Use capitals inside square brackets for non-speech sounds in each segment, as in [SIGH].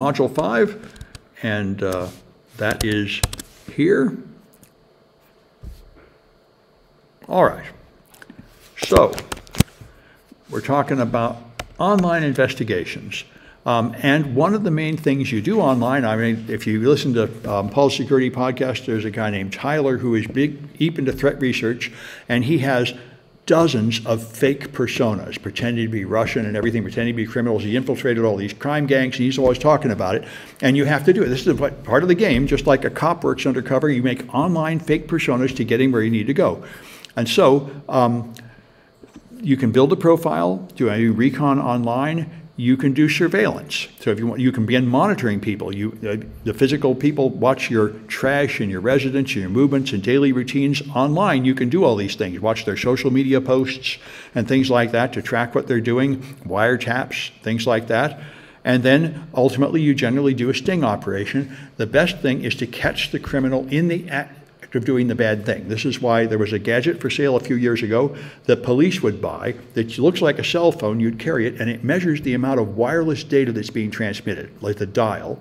Module 5, and uh, that is here. All right. So, we're talking about online investigations. Um, and one of the main things you do online, I mean, if you listen to um, Paul's Security podcast, there's a guy named Tyler who is big, deep into threat research, and he has dozens of fake personas, pretending to be Russian and everything, pretending to be criminals. He infiltrated all these crime gangs, and he's always talking about it. And you have to do it. This is part of the game, just like a cop works undercover. You make online fake personas to get him where you need to go. And so um, you can build a profile, do a recon online, you can do surveillance. So if you want, you can begin monitoring people. You, uh, the physical people watch your trash and your residence and your movements and daily routines online. You can do all these things. Watch their social media posts and things like that to track what they're doing, wiretaps, things like that. And then ultimately, you generally do a sting operation. The best thing is to catch the criminal in the act of doing the bad thing. This is why there was a gadget for sale a few years ago that police would buy that looks like a cell phone. You'd carry it, and it measures the amount of wireless data that's being transmitted, like the dial.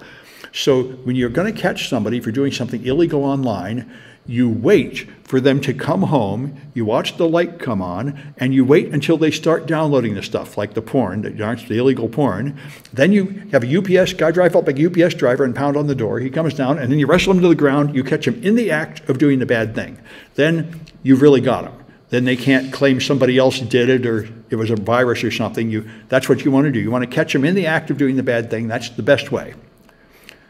So when you're going to catch somebody for doing something illegal online, you wait for them to come home, you watch the light come on, and you wait until they start downloading the stuff, like the porn, the, the illegal porn. Then you have a UPS guy drive up like a UPS driver and pound on the door. He comes down, and then you wrestle him to the ground. You catch him in the act of doing the bad thing. Then you've really got him. Then they can't claim somebody else did it or it was a virus or something. You, that's what you want to do. You want to catch them in the act of doing the bad thing. That's the best way.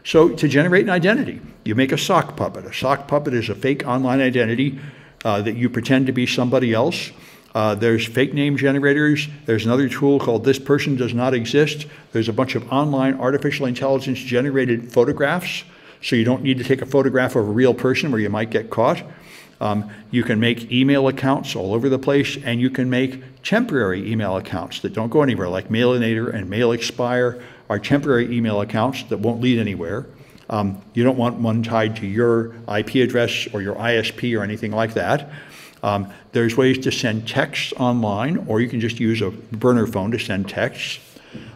So to generate an identity, you make a sock puppet. A sock puppet is a fake online identity uh, that you pretend to be somebody else. Uh, there's fake name generators. There's another tool called This Person Does Not Exist. There's a bunch of online artificial intelligence generated photographs. So you don't need to take a photograph of a real person where you might get caught. Um, you can make email accounts all over the place, and you can make temporary email accounts that don't go anywhere, like Mailinator and MailExpire are temporary email accounts that won't lead anywhere. Um, you don't want one tied to your IP address or your ISP or anything like that. Um, there's ways to send texts online, or you can just use a burner phone to send texts.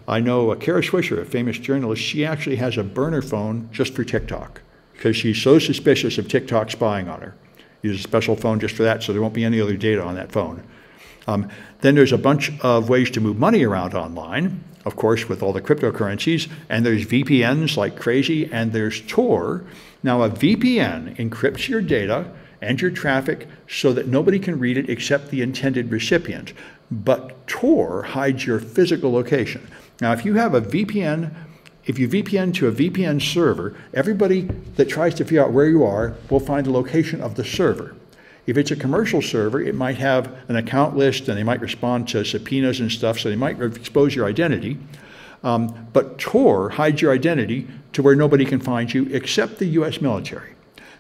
I know uh, Kara Swisher, a famous journalist, she actually has a burner phone just for TikTok because she's so suspicious of TikTok spying on her. Use a special phone just for that, so there won't be any other data on that phone. Um, then there's a bunch of ways to move money around online of course, with all the cryptocurrencies, and there's VPNs like crazy, and there's Tor. Now, a VPN encrypts your data and your traffic so that nobody can read it except the intended recipient. But Tor hides your physical location. Now, if you have a VPN, if you VPN to a VPN server, everybody that tries to figure out where you are will find the location of the server. If it's a commercial server, it might have an account list and they might respond to subpoenas and stuff, so they might expose your identity. Um, but Tor hides your identity to where nobody can find you except the US military.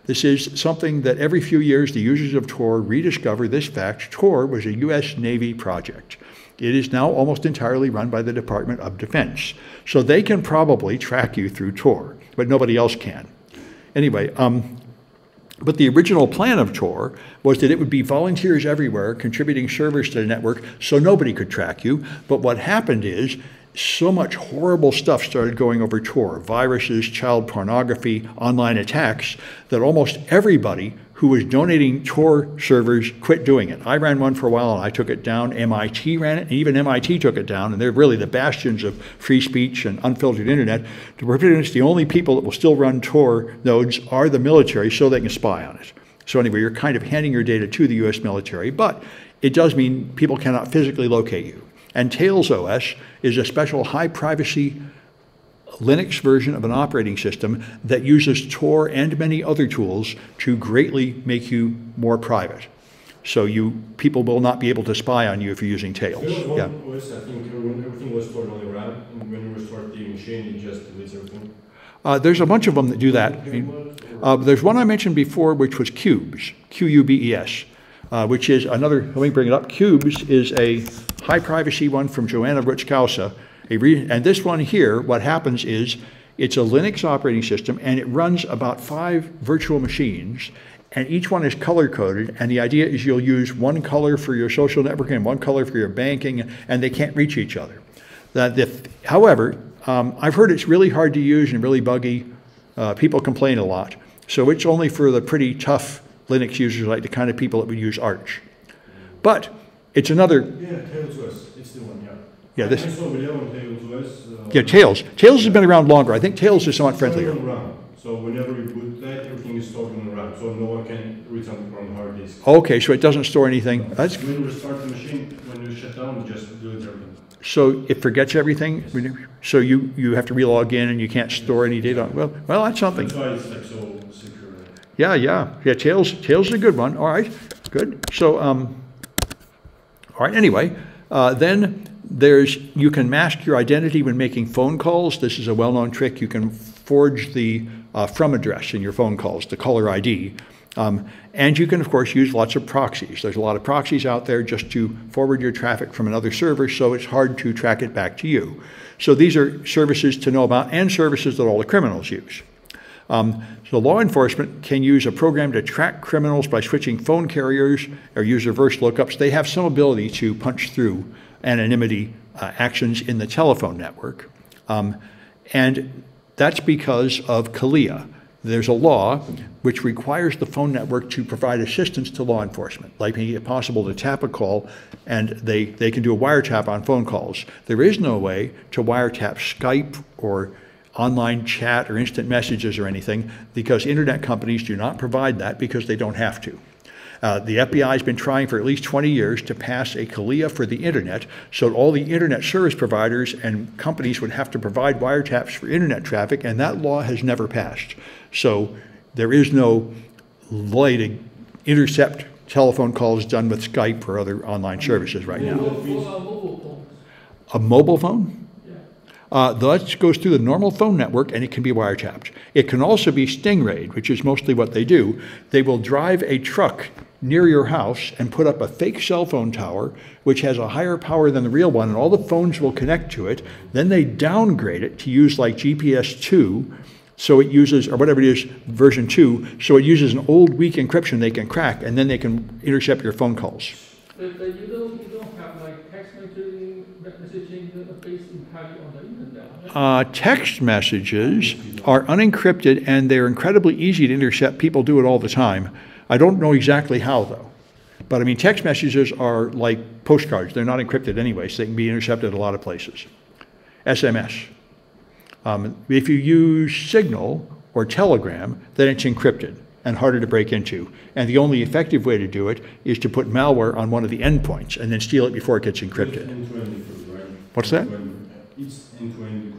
This is something that every few years the users of Tor rediscover this fact. Tor was a US Navy project. It is now almost entirely run by the Department of Defense. So they can probably track you through Tor, but nobody else can. Anyway, um, but the original plan of Tor was that it would be volunteers everywhere contributing servers to the network so nobody could track you. But what happened is so much horrible stuff started going over Tor viruses, child pornography, online attacks that almost everybody who was donating Tor servers quit doing it. I ran one for a while and I took it down. MIT ran it, and even MIT took it down. And they're really the bastions of free speech and unfiltered internet. To pretty much the only people that will still run Tor nodes are the military so they can spy on it. So anyway, you're kind of handing your data to the US military, but it does mean people cannot physically locate you. And Tails OS is a special high privacy Linux version of an operating system that uses Tor and many other tools to greatly make you more private. So you people will not be able to spy on you if you're using Tails. yeah. Was, I think everything was stored on the RAM, when you restart the machine, it just deletes everything. Uh, there's a bunch of them that do that. Uh, there's one I mentioned before, which was Qubes, Q-U-B-E-S, uh, which is another, let me bring it up. Qubes is a high privacy one from Joanna Rutkowska, and this one here, what happens is it's a Linux operating system and it runs about five virtual machines and each one is color coded. And the idea is you'll use one color for your social networking and one color for your banking, and they can't reach each other. However, um, I've heard it's really hard to use and really buggy. Uh, people complain a lot. So it's only for the pretty tough Linux users, like the kind of people that would use Arch. But it's another, Yeah, it's the one, yeah. Yeah, this- I saw a video on Tails uh, yeah, Tails. Tails has been around longer. I think Tails is somewhat friendlier. So whenever you boot that, everything is stored on RAM, so no one can read something from the hard disk. Okay, so it doesn't store anything. That's, When you restart the machine, when you shut down, just delete everything. so it forgets everything? So you, you have to relog in and you can't store any data? Well, well, that's something. That's why it's like so secure. Yeah, yeah, yeah, Tails, Tails is a good one, all right, good. So, um, all right, anyway, uh, then there's, you can mask your identity when making phone calls. This is a well-known trick. You can forge the uh, from address in your phone calls, the caller ID. Um, and you can, of course, use lots of proxies. There's a lot of proxies out there just to forward your traffic from another server, so it's hard to track it back to you. So these are services to know about and services that all the criminals use. Um, so law enforcement can use a program to track criminals by switching phone carriers or use reverse lookups. They have some ability to punch through anonymity uh, actions in the telephone network. Um, and that's because of CALEA. There's a law which requires the phone network to provide assistance to law enforcement, like making it possible to tap a call and they, they can do a wiretap on phone calls. There is no way to wiretap Skype or online chat or instant messages or anything because internet companies do not provide that because they don't have to. Uh, the FBI has been trying for at least 20 years to pass a CALEA for the internet so all the internet service providers and companies would have to provide wiretaps for internet traffic, and that law has never passed. So there is no way to intercept telephone calls done with Skype or other online services right now. Uh, A mobile phone? Uh, that goes through the normal phone network and it can be wiretapped. It can also be stingrayed, which is mostly what they do. They will drive a truck near your house and put up a fake cell phone tower, which has a higher power than the real one, and all the phones will connect to it. Then they downgrade it to use like GPS 2, so it uses, or whatever it is, version 2, so it uses an old weak encryption they can crack, and then they can intercept your phone calls. But, but you don't, you don't have like text messaging, messaging based entirely on the internet. Uh, text messages are unencrypted and they're incredibly easy to intercept. People do it all the time. I don't know exactly how, though. But I mean, text messages are like postcards. They're not encrypted anyway, so they can be intercepted a lot of places. SMS. Um, if you use Signal or Telegram, then it's encrypted and harder to break into. And the only effective way to do it is to put malware on one of the endpoints and then steal it before it gets encrypted. End-to-end? What's that? End-to-end,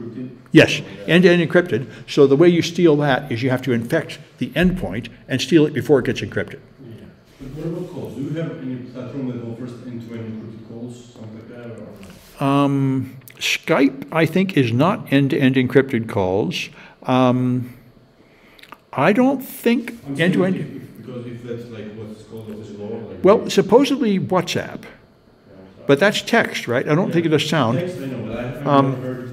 It's end-to-end encrypted? Yes, end-to-end encrypted. So the way you steal that is you have to infect the endpoint and steal it before it gets encrypted. Yeah. But what about calls? Do you have any platform that offers end-to-end encrypted calls, something like that, or? Um, Skype, I think, is not end-to-end encrypted calls. Um, I don't think end-to-end. Because if that's like what's called official law, like. Well, supposedly WhatsApp, but that's text, right? I don't think it does sound. Text, I know, but I- I've Um, heard it called. being-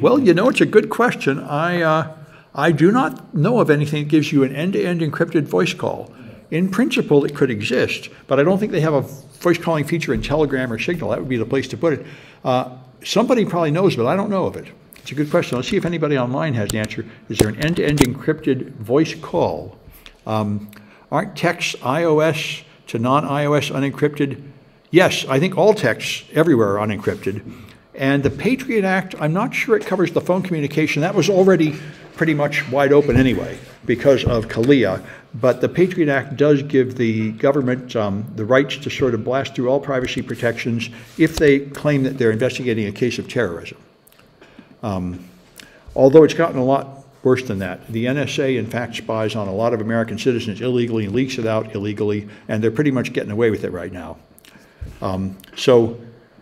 Well, you know, it's a good question. I, uh, I do not know of anything that gives you an end-to-end encrypted voice call. In principle, it could exist, but I don't think they have a voice calling feature in Telegram or Signal. That would be the place to put it. Uh, somebody probably knows, but I don't know of it. It's a good question. Let's see if anybody online has the answer. Is there an end-to-end encrypted voice call? Um, aren't texts iOS to non-iOS unencrypted? Yes, I think all texts everywhere are unencrypted. And the Patriot Act, I'm not sure it covers the phone communication. That was already pretty much wide open anyway because of CALEA. But the Patriot Act does give the government um, the rights to sort of blast through all privacy protections if they claim that they're investigating a case of terrorism. Um, although it's gotten a lot worse than that. The NSA, in fact, spies on a lot of American citizens illegally and leaks it out illegally, and they're pretty much getting away with it right now. Um, so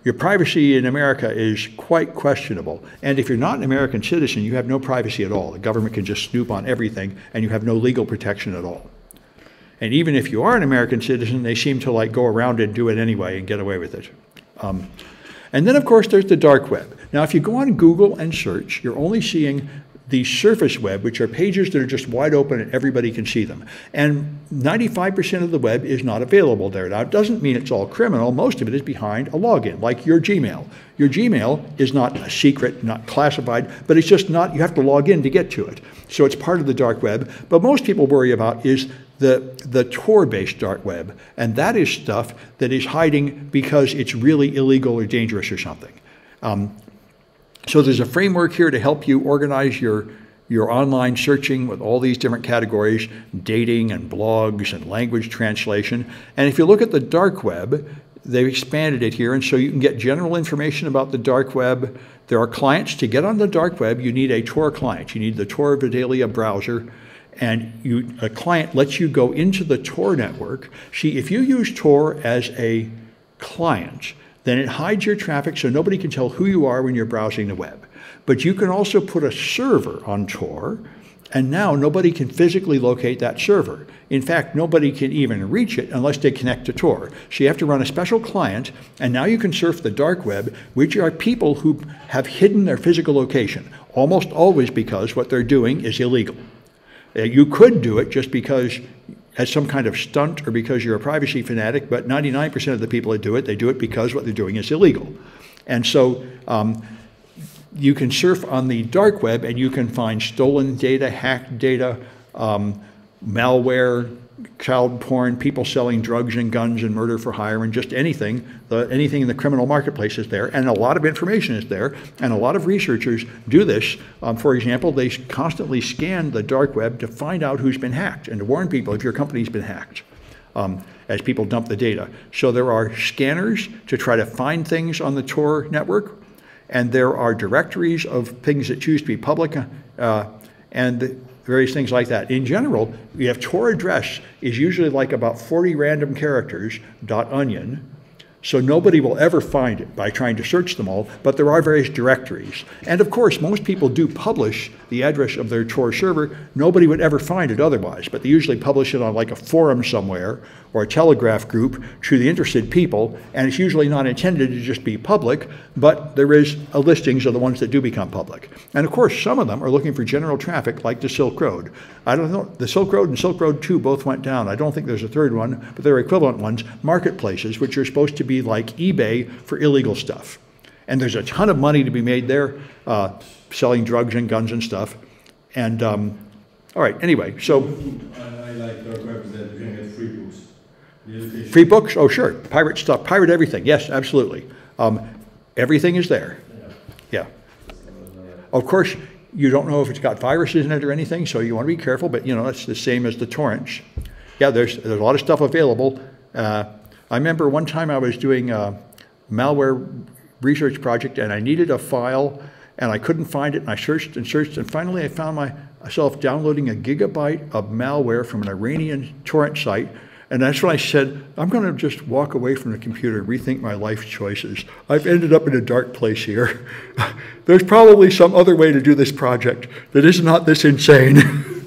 your privacy in America is quite questionable. And if you're not an American citizen, you have no privacy at all. The government can just snoop on everything, and you have no legal protection at all. And even if you are an American citizen, they seem to like go around and do it anyway and get away with it. Um, and then, of course, there's the dark web. Now, if you go on Google and search, you're only seeing the surface web, which are pages that are just wide open and everybody can see them. And 95% of the web is not available there. Now, it doesn't mean it's all criminal. Most of it is behind a login, like your Gmail. Your Gmail is not a secret, not classified, but it's just not, you have to log in to get to it. So it's part of the dark web. But most people worry about is the, the Tor-based dark web. And that is stuff that is hiding because it's really illegal or dangerous or something. Um, so there's a framework here to help you organize your, your online searching with all these different categories, dating and blogs and language translation. And if you look at the dark web, they've expanded it here, and so you can get general information about the dark web. There are clients. To get on the dark web, you need a Tor client. You need the Tor Vidalia browser, and you, a client lets you go into the Tor network. See, if you use Tor as a client, then it hides your traffic so nobody can tell who you are when you're browsing the web. But you can also put a server on Tor, and now nobody can physically locate that server. In fact, nobody can even reach it unless they connect to Tor. So you have to run a special client, and now you can surf the dark web, which are people who have hidden their physical location, almost always because what they're doing is illegal. Uh, You could do it just because as some kind of stunt or because you're a privacy fanatic, but 99% of the people that do it, they do it because what they're doing is illegal. And so um, you can surf on the dark web and you can find stolen data, hacked data, um, malware, child porn, people selling drugs and guns and murder for hire, and just anything. The, anything in the criminal marketplace is there, and a lot of information is there. And a lot of researchers do this. Um, for example, they constantly scan the dark web to find out who's been hacked and to warn people if your company's been hacked. Um, as people dump the data. So there are scanners to try to find things on the Tor network, and there are directories of things that choose to be public, uh, and various things like that. In general, we have Tor address is usually like about 40 random characters, dot onion, so nobody will ever find it by trying to search them all, but there are various directories. And of course, most people do publish the address of their Tor server. Nobody would ever find it otherwise, but they usually publish it on like a forum somewhere or a Telegram group to the interested people, and it's usually not intended to just be public, but there is a listings of the ones that do become public. And of course, some of them are looking for general traffic like the Silk Road. I don't know, the Silk Road and Silk Road 2 both went down. I don't think there's a third one, but they're equivalent ones, marketplaces, which are supposed to be like eBay for illegal stuff. And there's a ton of money to be made there, uh, selling drugs and guns and stuff. And, um, all right, anyway, so I, I like you can get free books. Free books, oh, sure, pirate stuff, pirate everything, yes, absolutely. Um, everything is there, yeah. Of course, you don't know if it's got viruses in it or anything, so you want to be careful, but you know, it's the same as the torrents. Yeah, there's, there's a lot of stuff available. Uh, I remember one time I was doing a malware research project and I needed a file and I couldn't find it and I searched and searched and finally I found myself downloading a gigabyte of malware from an Iranian torrent site and that's when I said, I'm going to just walk away from the computer and rethink my life choices. I've ended up in a dark place here. [LAUGHS] There's probably some other way to do this project that is not this insane. [LAUGHS]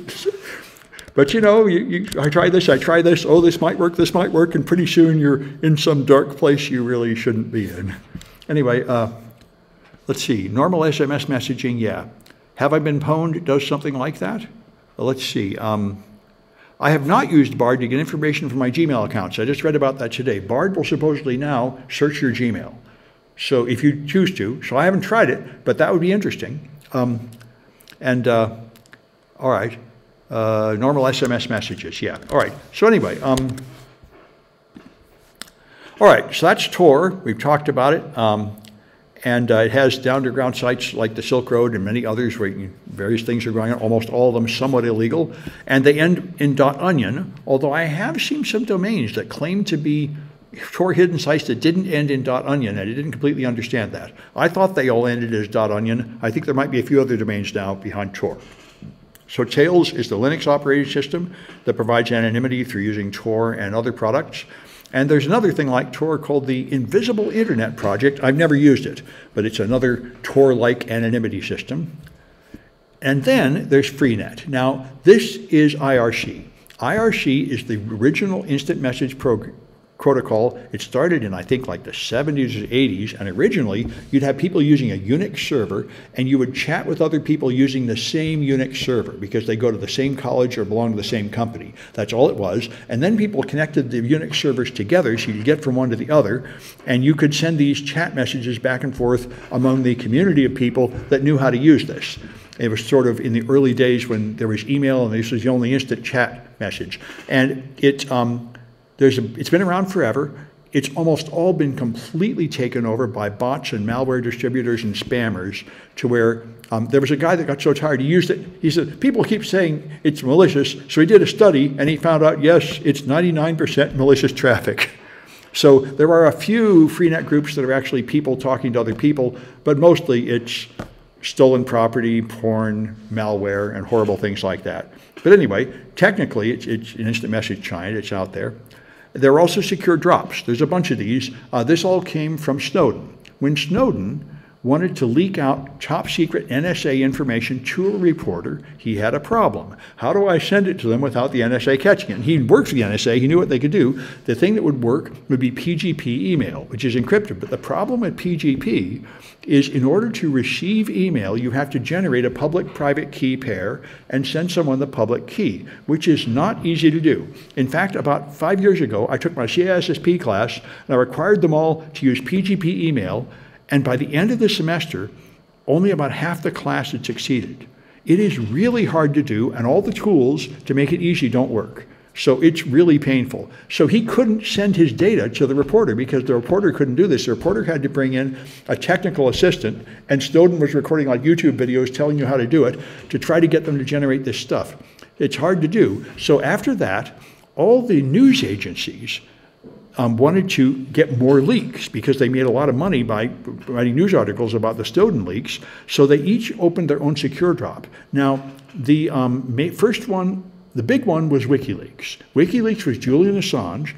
but you know, you, you, I try this, I try this, oh, this might work, this might work, and pretty soon you're in some dark place you really shouldn't be in. Anyway, uh, let's see. Normal SMS messaging, yeah. Have I been pwned? Does something like that? Well, let's see. Um, I have not used Bard to get information from my Gmail accounts. I just read about that today. Bard will supposedly now search your Gmail. So if you choose to, so I haven't tried it, but that would be interesting. Um, and uh, all right, uh, normal SMS messages, yeah. All right. So anyway, um, all right. So that's Tor. We've talked about it. Um, and uh, it has underground sites like the Silk Road and many others where various things are going on, almost all of them somewhat illegal. And they end in dot .onion, although I have seen some domains that claim to be Tor hidden sites that didn't end in dot .onion, and I didn't completely understand that. I thought they all ended as dot .onion. I think there might be a few other domains now behind Tor. So Tails is the Linux operating system that provides anonymity through using Tor and other products. And there's another thing like Tor called the Invisible Internet Project. I've never used it, but it's another Tor-like anonymity system. And then there's Freenet. Now, this is IRC. IRC is the original instant message program protocol. It started in, I think, like the 70s or 80s, and originally you'd have people using a Unix server, and you would chat with other people using the same Unix server because they go to the same college or belong to the same company. That's all it was. And then people connected the Unix servers together, so you get from one to the other, and you could send these chat messages back and forth among the community of people that knew how to use this. It was sort of in the early days when there was email and this was the only instant chat message. And it, um, there's a, it's been around forever. It's almost all been completely taken over by bots and malware distributors and spammers to where um, there was a guy that got so tired he used it. He said, People keep saying it's malicious. So he did a study and he found out, yes, it's 99% malicious traffic. So there are a few freenet groups that are actually people talking to other people, but mostly it's stolen property, porn, malware, and horrible things like that. But anyway, technically, it's, it's an instant message giant. It's out there. There are also secure drops. There's a bunch of these. Uh, this all came from Snowden. When Snowden wanted to leak out top secret NSA information to a reporter, he had a problem. How do I send it to them without the NSA catching it? And he worked for the NSA, he knew what they could do. The thing that would work would be PGP email, which is encrypted. But the problem with PGP is in order to receive email, you have to generate a public private key pair and send someone the public key, which is not easy to do. In fact, about five years ago, I took my CISSP class and I required them all to use PGP email and by the end of the semester, only about half the class had succeeded. It is really hard to do, and all the tools to make it easy don't work. So it's really painful. So he couldn't send his data to the reporter because the reporter couldn't do this. The reporter had to bring in a technical assistant, and Snowden was recording like YouTube videos telling you how to do it to try to get them to generate this stuff. It's hard to do. So after that, all the news agencies um, wanted to get more leaks because they made a lot of money by writing news articles about the Snowden leaks. So they each opened their own secure drop. Now, the um, first one, the big one was WikiLeaks. WikiLeaks was Julian Assange,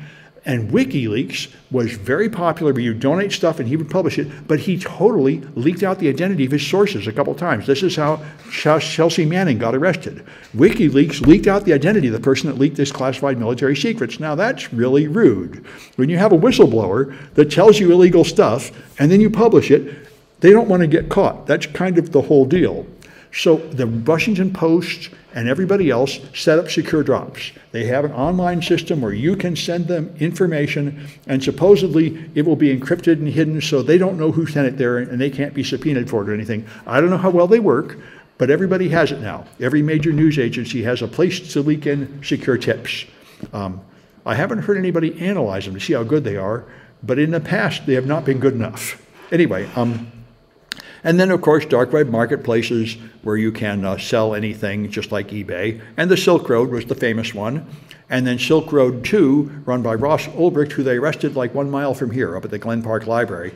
and WikiLeaks was very popular where you donate stuff and he would publish it, but he totally leaked out the identity of his sources a couple times. This is how Chelsea Manning got arrested. WikiLeaks leaked out the identity of the person that leaked this classified military secrets. Now that's really rude. When you have a whistleblower that tells you illegal stuff and then you publish it, they don't want to get caught. That's kind of the whole deal. So the Washington Post and everybody else set up secure drops. They have an online system where you can send them information, and supposedly it will be encrypted and hidden so they don't know who sent it there and they can't be subpoenaed for it or anything. I don't know how well they work, but everybody has it now. Every major news agency has a place to leak in secure tips. Um, I haven't heard anybody analyze them to see how good they are, but in the past they have not been good enough. Anyway, um, and then, of course, dark web marketplaces where you can uh, sell anything, just like eBay. And the Silk Road was the famous one. And then Silk Road 2, run by Ross Ulbricht, who they arrested like one mile from here up at the Glen Park Library.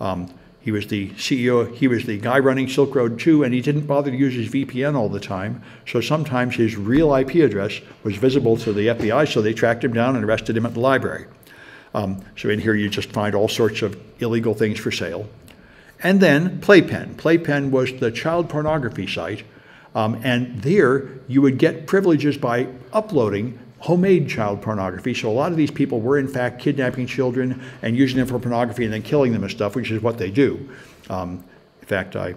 Um, he was the CEO, he was the guy running Silk Road 2, and he didn't bother to use his VPN all the time. So sometimes his real IP address was visible to the FBI, so they tracked him down and arrested him at the library. Um, so in here you just find all sorts of illegal things for sale. And then Playpen. Playpen was the child pornography site. Um, and there you would get privileges by uploading homemade child pornography. So a lot of these people were in fact kidnapping children and using them for pornography and then killing them and stuff, which is what they do. Um, in fact, I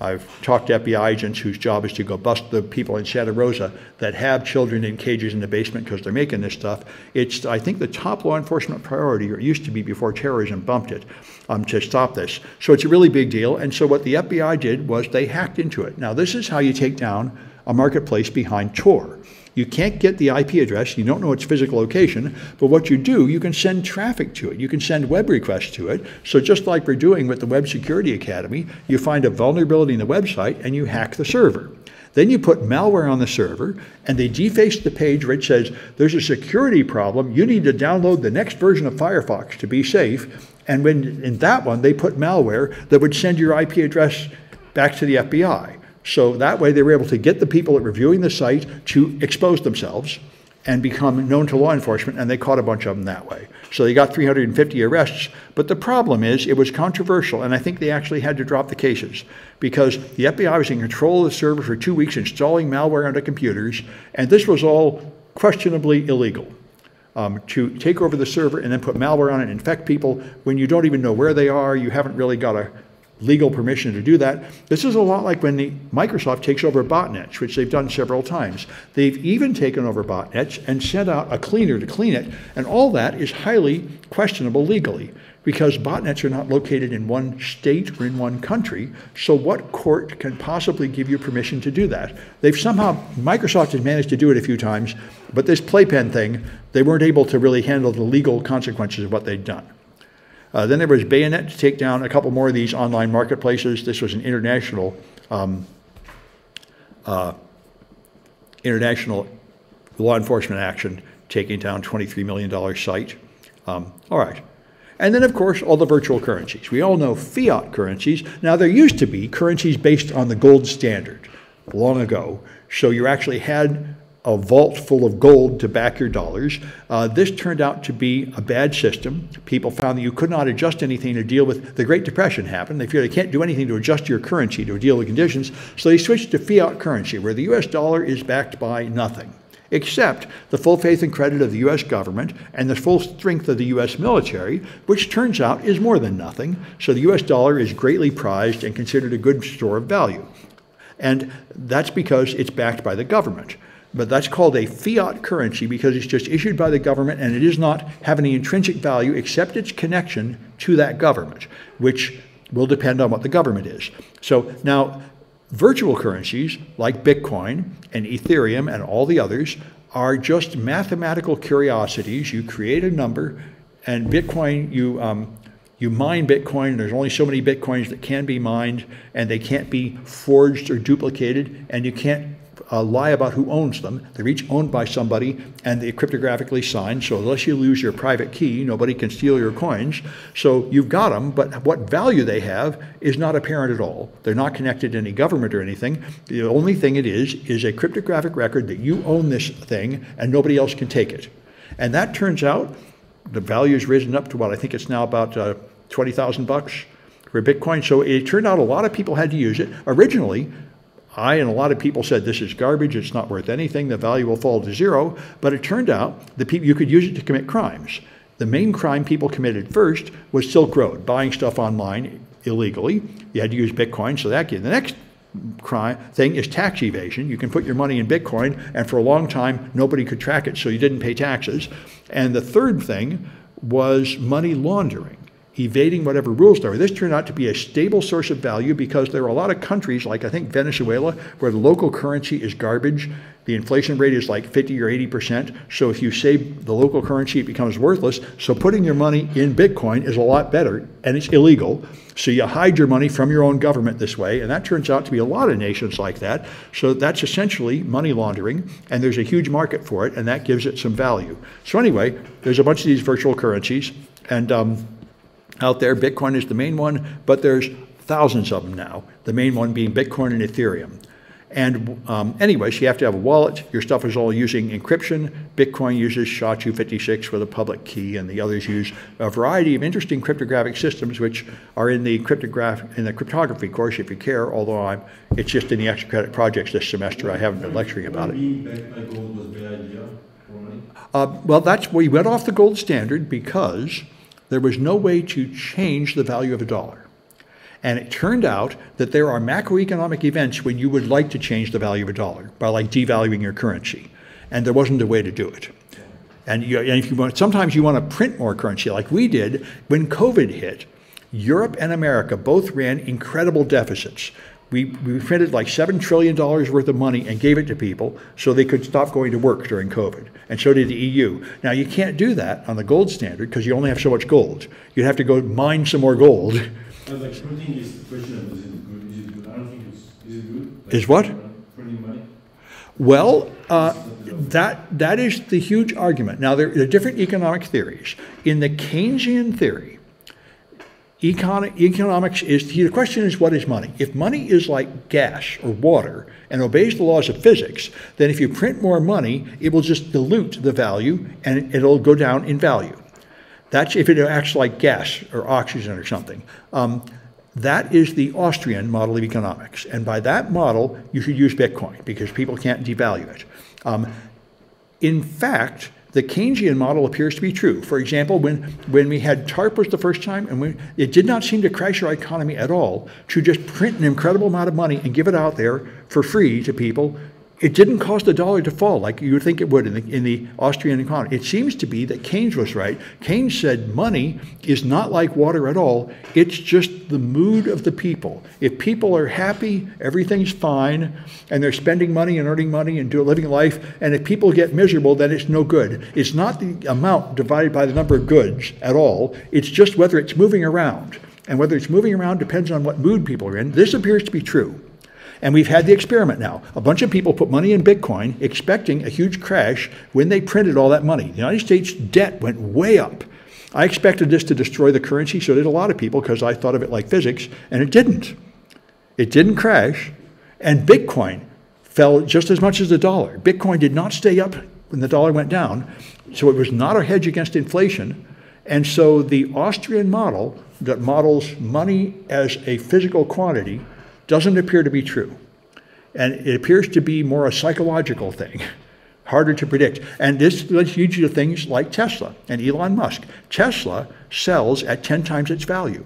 I've talked to FBI agents whose job is to go bust the people in Santa Rosa that have children in cages in the basement because they're making this stuff. It's, I think, the top law enforcement priority, or it used to be before terrorism bumped it, um, to stop this. So it's a really big deal. And so what the FBI did was they hacked into it. Now, this is how you take down a marketplace behind Tor. You can't get the IP address, you don't know its physical location, but what you do, you can send traffic to it. You can send web requests to it. So just like we're doing with the Web Security Academy, you find a vulnerability in the website and you hack the server. Then you put malware on the server and they deface the page where it says there's a security problem. You need to download the next version of Firefox to be safe. And when in that one, they put malware that would send your IP address back to the FBI. So that way they were able to get the people that were viewing the site to expose themselves and become known to law enforcement, and they caught a bunch of them that way. So they got 350 arrests. But the problem is, it was controversial, and I think they actually had to drop the cases because the FBI was in control of the server for two weeks, installing malware onto computers, and this was all questionably illegal. um, to take over the server and then put malware on it and infect people when you don't even know where they are, you haven't really got a legal permission to do that. This is a lot like when Microsoft takes over botnets, which they've done several times. They've even taken over botnets and sent out a cleaner to clean it, and all that is highly questionable legally because botnets are not located in one state or in one country. So what court can possibly give you permission to do that? They've somehow Microsoft has managed to do it a few times, but this playpen thing, they weren't able to really handle the legal consequences of what they'd done. Uh, then there was Bayonet to take down a couple more of these online marketplaces. This was an international um, uh, international law enforcement action taking down $23 million site. Um, all right. And then, of course, all the virtual currencies. We all know fiat currencies. Now, there used to be currencies based on the gold standard long ago. So you actually had a vault full of gold to back your dollars. Uh, this turned out to be a bad system. People found that you could not adjust anything to deal with the Great Depression happened. They figured they can't do anything to adjust your currency to deal with conditions, so they switched to fiat currency, where the US dollar is backed by nothing except the full faith and credit of the U.S. government and the full strength of the U.S. military, which turns out is more than nothing. So the U.S. dollar is greatly prized and considered a good store of value. And that's because it's backed by the government. But that's called a fiat currency because it's just issued by the government and it does not have any intrinsic value except its connection to that government, which will depend on what the government is. So now Virtual currencies like Bitcoin and Ethereum and all the others are just mathematical curiosities. You create a number, and Bitcoin, you, um, you mine Bitcoin, there's only so many Bitcoins that can be mined, and they can't be forged or duplicated, and you can't uh, lie about who owns them. They're each owned by somebody and they're cryptographically signed. So unless you lose your private key, nobody can steal your coins. So you've got them, but what value they have is not apparent at all. They're not connected to any government or anything. The only thing it is is a cryptographic record that you own this thing and nobody else can take it. And that turns out the value has risen up to what I think it's now about uh, 20,000 bucks for Bitcoin. So it turned out a lot of people had to use it. Originally, I and a lot of people said this is garbage, it's not worth anything, the value will fall to zero. But it turned out that people, you could use it to commit crimes. The main crime people committed first was Silk Road, buying stuff online illegally. You had to use Bitcoin, so that the next crime thing is tax evasion. You can put your money in Bitcoin, and for a long time nobody could track it, so you didn't pay taxes. And the third thing was money laundering evading whatever rules there are. This turned out to be a stable source of value because there are a lot of countries, like I think Venezuela, where the local currency is garbage. The inflation rate is like 50 or 80 percent. So if you save the local currency, it becomes worthless. So putting your money in Bitcoin is a lot better, and it's illegal. So you hide your money from your own government this way, and that turns out to be a lot of nations like that. So that's essentially money laundering, and there's a huge market for it, and that gives it some value. So anyway, there's a bunch of these virtual currencies, and um, out there. Bitcoin is the main one, but there's thousands of them now, the main one being Bitcoin and Ethereum. And um, anyways, you have to have a wallet. Your stuff is all using encryption. Bitcoin uses SHA-256 with a public key, and the others use a variety of interesting cryptographic systems, which are in the cryptograph in the cryptography course, if you care. Although I'm, it's just in the extra credit projects this semester. I haven't been lecturing about it. Uh, well, that's we went off the gold standard because there was no way to change the value of a dollar. And it turned out that there are macroeconomic events when you would like to change the value of a dollar by like devaluing your currency. And there wasn't a way to do it. And, you, and if you want, sometimes you want to print more currency like we did when COVID hit. Europe and America both ran incredible deficits. We, we printed like $7 trillion worth of money and gave it to people so they could stop going to work during COVID. And so did the EU. Now, you can't do that on the gold standard because you only have so much gold. You'd have to go mine some more gold. Like printing is questionable. Is it good? Is it good? I don't think it's. Is it good? Like Is what? Printing money? Well, uh, that, that is the huge argument. Now, there are different economic theories. In the Keynesian theory, Econ- economics is the question is what is money? If money is like gas or water and obeys the laws of physics, then if you print more money, it will just dilute the value and it'll go down in value. That's if it acts like gas or oxygen or something. Um, that is the Austrian model of economics. And by that model, you should use Bitcoin because people can't devalue it. Um, in fact, the Keynesian model appears to be true. For example, when, when we had TARP was the first time, and we, it did not seem to crash our economy at all to just print an incredible amount of money and give it out there for free to people. It didn't cost a dollar to fall like you would think it would in the, in the Austrian economy. It seems to be that Keynes was right. Keynes said money is not like water at all, it's just the mood of the people. If people are happy, everything's fine, and they're spending money and earning money and do, a living life, and if people get miserable, then it's no good. It's not the amount divided by the number of goods at all, it's just whether it's moving around. And whether it's moving around depends on what mood people are in. This appears to be true. And we've had the experiment now. A bunch of people put money in Bitcoin expecting a huge crash when they printed all that money. The United States debt went way up. I expected this to destroy the currency, so did a lot of people because I thought of it like physics, and it didn't. It didn't crash, and Bitcoin fell just as much as the dollar. Bitcoin did not stay up when the dollar went down, so it was not a hedge against inflation. And so the Austrian model that models money as a physical quantity doesn't appear to be true. And it appears to be more a psychological thing, [LAUGHS] harder to predict. And this leads you to things like Tesla and Elon Musk. Tesla sells at 10 times its value.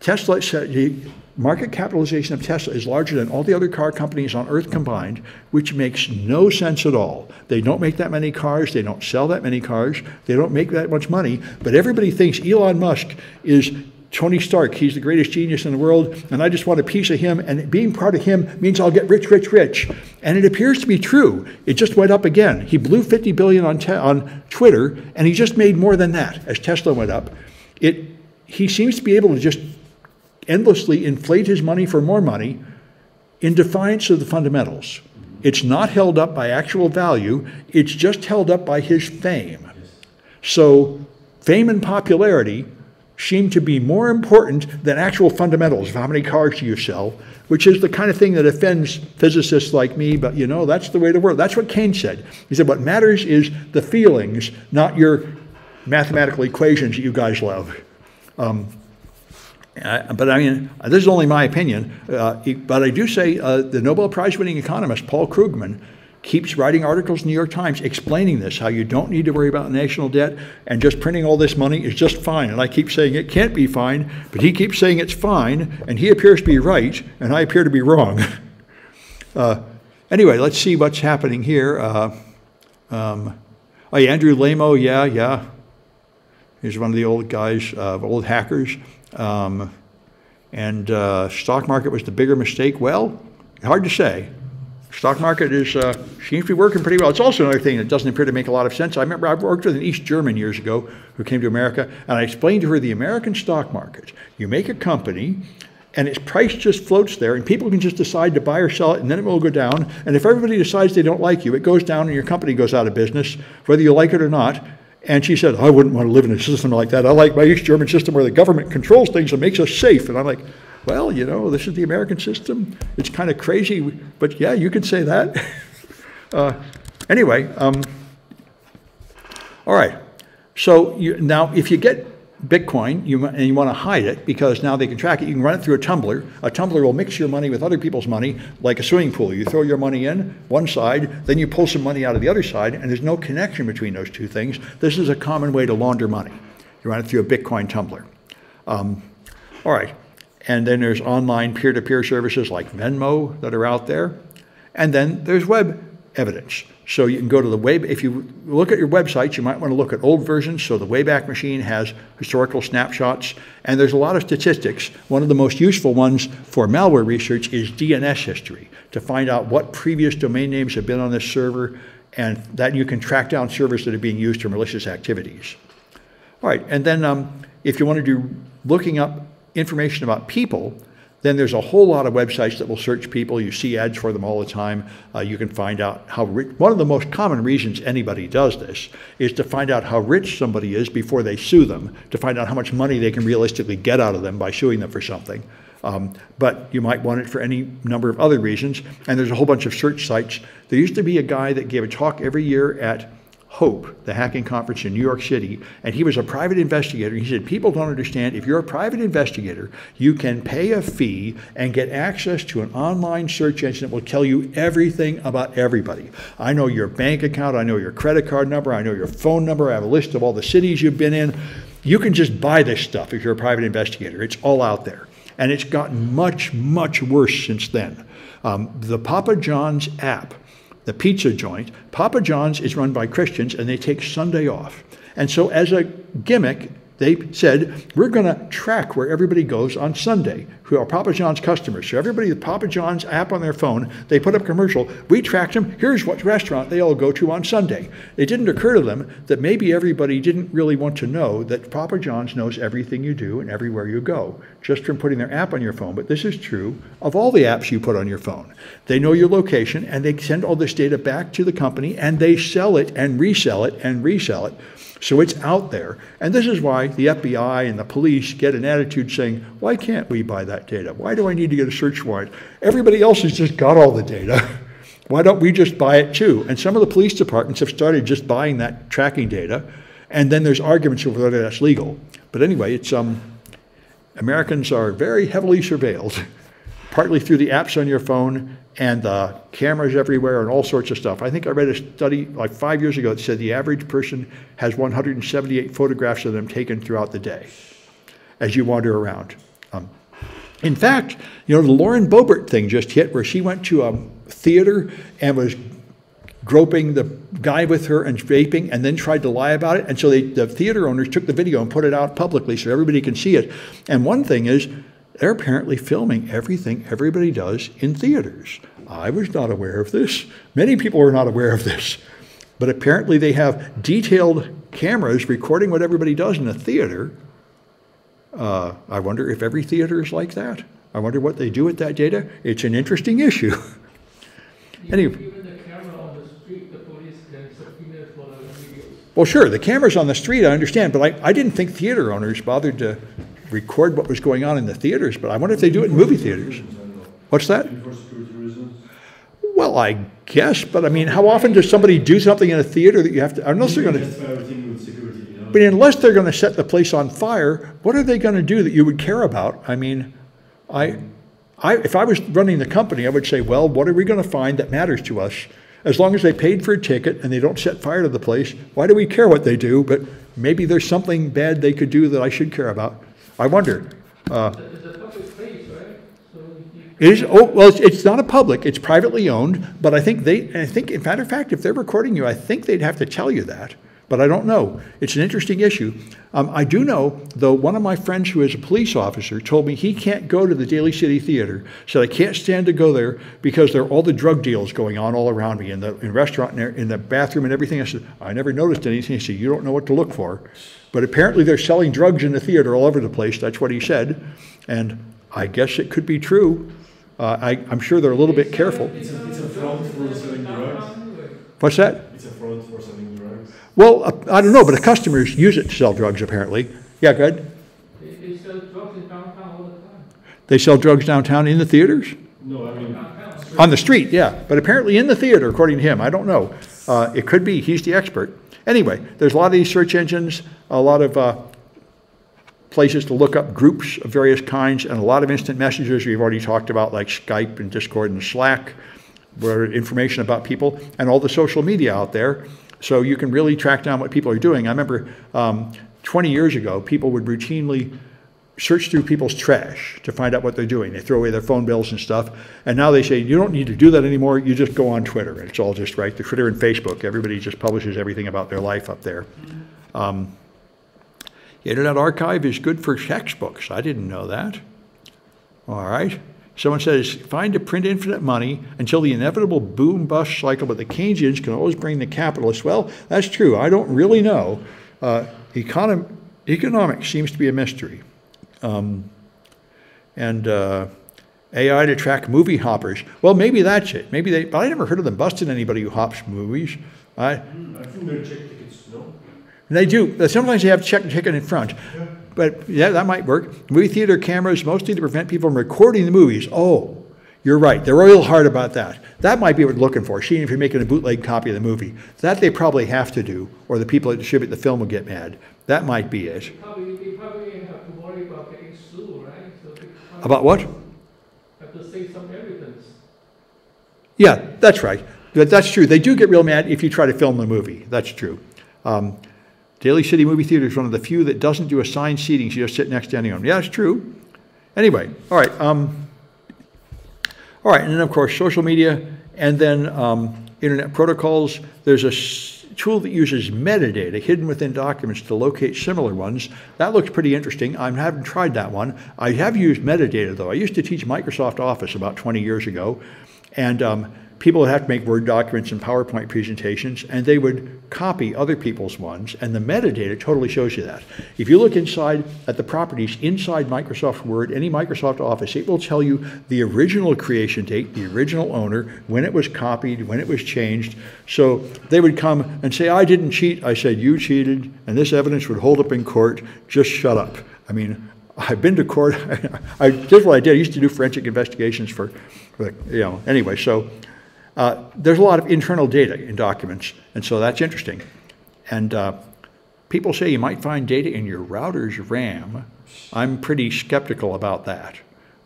Tesla, the market capitalization of Tesla is larger than all the other car companies on earth combined, which makes no sense at all. They don't make that many cars, they don't sell that many cars, they don't make that much money, but everybody thinks Elon Musk is Tony Stark, he's the greatest genius in the world, and I just want a piece of him, and being part of him means I'll get rich, rich, rich. And it appears to be true. It just went up again. He blew 50 billion on, on Twitter, and he just made more than that as Tesla went up. It, he seems to be able to just endlessly inflate his money for more money in defiance of the fundamentals. It's not held up by actual value, it's just held up by his fame. So, fame and popularity seem to be more important than actual fundamentals of how many cars do you sell, which is the kind of thing that offends physicists like me, but you know, that's the way to work. That's what Keynes said. He said, what matters is the feelings, not your mathematical equations that you guys love. Um, but I mean, this is only my opinion, uh, but I do say uh, the Nobel Prize winning economist, Paul Krugman, keeps writing articles in the New York Times explaining this, how you don't need to worry about national debt and just printing all this money is just fine. And I keep saying it can't be fine, but he keeps saying it's fine, and he appears to be right, and I appear to be wrong. [LAUGHS] uh, anyway, let's see what's happening here. Uh, um, oh, yeah, Andrew Lamo, yeah, yeah. He's one of the old guys, uh, old hackers. Um, and uh, stock market was the bigger mistake. Well, hard to say. Stock market is uh, seems to be working pretty well. It's also another thing that doesn't appear to make a lot of sense. I remember I worked with an East German years ago who came to America, and I explained to her the American stock market. You make a company, and its price just floats there, and people can just decide to buy or sell it, and then it will go down. And if everybody decides they don't like you, it goes down, and your company goes out of business, whether you like it or not. And she said, I wouldn't want to live in a system like that. I like my East German system where the government controls things and makes us safe. And I'm like, well, you know, this is the American system. It's kind of crazy, but yeah, you could say that. [LAUGHS] uh, anyway, um, all right. So you, now, if you get Bitcoin you, and you want to hide it because now they can track it, you can run it through a tumbler. A tumbler will mix your money with other people's money like a swimming pool. You throw your money in one side, then you pull some money out of the other side, and there's no connection between those two things. This is a common way to launder money. You run it through a Bitcoin tumbler. Um, all right. And then there's online peer to peer services like Venmo that are out there. And then there's web evidence. So you can go to the web. If you look at your websites, you might want to look at old versions. So the Wayback Machine has historical snapshots, and there's a lot of statistics. One of the most useful ones for malware research is DNS history to find out what previous domain names have been on this server, and that you can track down servers that are being used for malicious activities. All right, and then um, if you want to do looking up information about people, then there's a whole lot of websites that will search people. You see ads for them all the time. Uh, you can find out how rich. One of the most common reasons anybody does this is to find out how rich somebody is before they sue them, to find out how much money they can realistically get out of them by suing them for something. Um, but you might want it for any number of other reasons. And there's a whole bunch of search sites. There used to be a guy that gave a talk every year at HOPE, the hacking conference in New York City, and he was a private investigator. He said, People don't understand if you're a private investigator, you can pay a fee and get access to an online search engine that will tell you everything about everybody. I know your bank account, I know your credit card number, I know your phone number, I have a list of all the cities you've been in. You can just buy this stuff if you're a private investigator. It's all out there. And it's gotten much, much worse since then. Um, the Papa John's app the pizza joint. Papa John's is run by Christians and they take Sunday off. And so, as a gimmick, they said, we're going to track where everybody goes on Sunday, who are Papa John's customers. So everybody with Papa John's app on their phone, they put up commercial. We tracked them. Here's what restaurant they all go to on Sunday. It didn't occur to them that maybe everybody didn't really want to know that Papa John's knows everything you do and everywhere you go, just from putting their app on your phone. But this is true of all the apps you put on your phone. They know your location and they send all this data back to the company and they sell it and resell it and resell it. So it's out there. And this is why the FBI and the police get an attitude saying, why can't we buy that data? Why do I need to get a search warrant? Everybody else has just got all the data. [LAUGHS] Why don't we just buy it too? And some of the police departments have started just buying that tracking data. And then there's arguments over whether that's legal. But anyway, it's um, Americans are very heavily surveilled, [LAUGHS] partly through the apps on your phone and the cameras everywhere and all sorts of stuff. I think I read a study like five years ago that said the average person has 178 photographs of them taken throughout the day as you wander around. Um, in fact, you know, the Lauren Boebert thing just hit where she went to a theater and was groping the guy with her and vaping and then tried to lie about it. And so they, the theater owners took the video and put it out publicly so everybody can see it. And one thing is, they're apparently filming everything everybody does in theaters. I was not aware of this. Many people are not aware of this. But apparently, they have detailed cameras recording what everybody does in a theater. Uh, I wonder if every theater is like that. I wonder what they do with that data. It's an interesting issue. [LAUGHS] Anyway. Even the camera on the street, the police can subpoena for the videos. Well, sure, the cameras on the street, I understand, but I, I didn't think theater owners bothered to record what was going on in the theaters, but I wonder if they do it in movie theaters. What's that? Well, I guess, but I mean, how often does somebody do something in a theater that you have to, unless they're going to, but unless they're going to set the place on fire, what are they going to do that you would care about? I mean, I, I, if I was running the company, I would say, well, what are we going to find that matters to us? As long as they paid for a ticket and they don't set fire to the place, why do we care what they do? But maybe there's something bad they could do that I should care about. I wonder. Uh, It's a- public place, right? So. It is, oh, well, it's, it's not a public, it's privately owned, but I think they, I think, in matter of fact, if they're recording you, I think they'd have to tell you that. But I don't know. It's an interesting issue. Um, I do know, though, one of my friends who is a police officer told me he can't go to the Daly City Theater. Said, I can't stand to go there because there are all the drug deals going on all around me in the in restaurant, and in the bathroom, and everything. I said, I never noticed anything. He said, You don't know what to look for. But apparently they're selling drugs in the theater all over the place. That's what he said. And I guess it could be true. Uh, I, I'm sure they're a little bit careful. It's a, it's a front for selling drugs. What's that? It's a front for selling drugs. Well, uh, I don't know, but the customers use it to sell drugs, apparently. Yeah, go ahead. They, they sell drugs in downtown all the time. They sell drugs downtown in the theaters? No, I mean, On the street, yeah, but apparently in the theater, according to him. I don't know. Uh, it could be, he's the expert. Anyway, there's a lot of these search engines, a lot of uh, places to look up groups of various kinds, and a lot of instant messengers we've already talked about, like Skype and Discord and Slack, where information about people, and all the social media out there. So you can really track down what people are doing. I remember um, 20 years ago, people would routinely search through people's trash to find out what they're doing. They throw away their phone bills and stuff. And now they say, you don't need to do that anymore. You just go on Twitter. And it's all just right. The Twitter and Facebook, everybody just publishes everything about their life up there. Um, Internet Archive is good for textbooks. I didn't know that. All right. Someone says, find to print infinite money until the inevitable boom bust cycle, but the Keynesians can always bring the capitalists. Well, that's true. I don't really know. Uh, econom- economics seems to be a mystery. Um, and uh, AI to track movie hoppers. Well, maybe that's it. Maybe they, but I never heard of them busting anybody who hops movies. I, I think they're check tickets, no? they do. Sometimes they have check ticket in front. But yeah, that might work. Movie theater cameras mostly to prevent people from recording the movies. Oh, You're right. They're real hard about that. That might be what we're looking for, seeing if you're making a bootleg copy of the movie. That they probably have to do, or the people that distribute the film will get mad. That might be it. Probably, they probably have to worry about getting sued, right? So they probably About what? Have to say some evidence. Yeah, that's right. That, that's true. They do get real mad if you try to film the movie. That's true. Um, Daly City Movie Theater is one of the few that doesn't do assigned seating. So you just sit next to anyone. Yeah, it's true. Anyway, all right. Um, all right, and then of course social media, and then um, internet protocols. There's a tool that uses metadata hidden within documents to locate similar ones. That looks pretty interesting. I haven't tried that one. I have used metadata though. I used to teach Microsoft Office about 20 years ago, and um, people would have to make Word documents and PowerPoint presentations, and they would copy other people's ones, and the metadata totally shows you that. If you look inside at the properties inside Microsoft Word, any Microsoft Office, it will tell you the original creation date, the original owner, when it was copied, when it was changed. So they would come and say, I didn't cheat. I said, You cheated, and this evidence would hold up in court. Just shut up. I mean, I've been to court. [LAUGHS] I did what I did. I used to do forensic investigations for, for you know, anyway, so uh, there's a lot of internal data in documents, and so that's interesting. And uh, people say you might find data in your router's RAM. I'm pretty skeptical about that.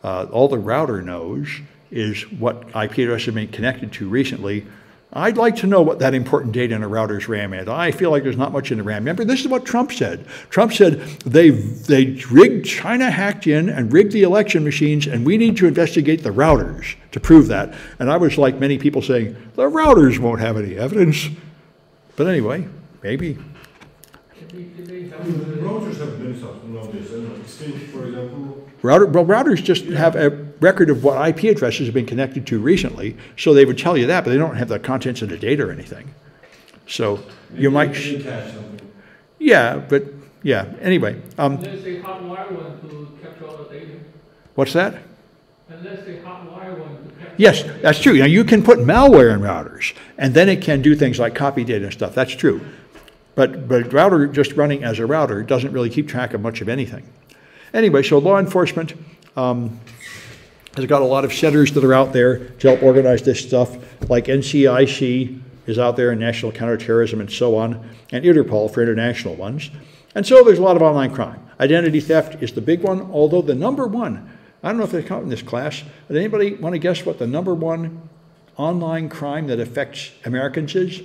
Uh, all the router knows is what IP address has been connected to recently. I'd like to know what that important data in a router's RAM is. I feel like there's not much in the RAM. Remember, this is what Trump said. Trump said they they rigged, China hacked in and rigged the election machines, and we need to investigate the routers to prove that. And I was like many people saying, the routers won't have any evidence. But anyway, maybe. Did they, did they I mean, the routers have many stuff nowadays, I don't know, Exchange, for example, Router, well, routers just have a record of what IP addresses have been connected to recently, so they would tell you that, but they don't have the contents of the data or anything. So you might, yeah, but, yeah, anyway, um, Unless they hotwire one to capture all the data. what's that? Unless they hotwire one. Yes, all the data. that's true. Now, you can put malware in routers, and then it can do things like copy data and stuff. That's true. But, but router just running as a router doesn't really keep track of much of anything. Anyway, so law enforcement um, has got a lot of centers that are out there to help organize this stuff, like NCIC is out there, and National Counterterrorism and so on, and Interpol for international ones. And so there's a lot of online crime. Identity theft is the big one, although the number one, I don't know if they count in this class, but anybody want to guess what the number one online crime that affects Americans is?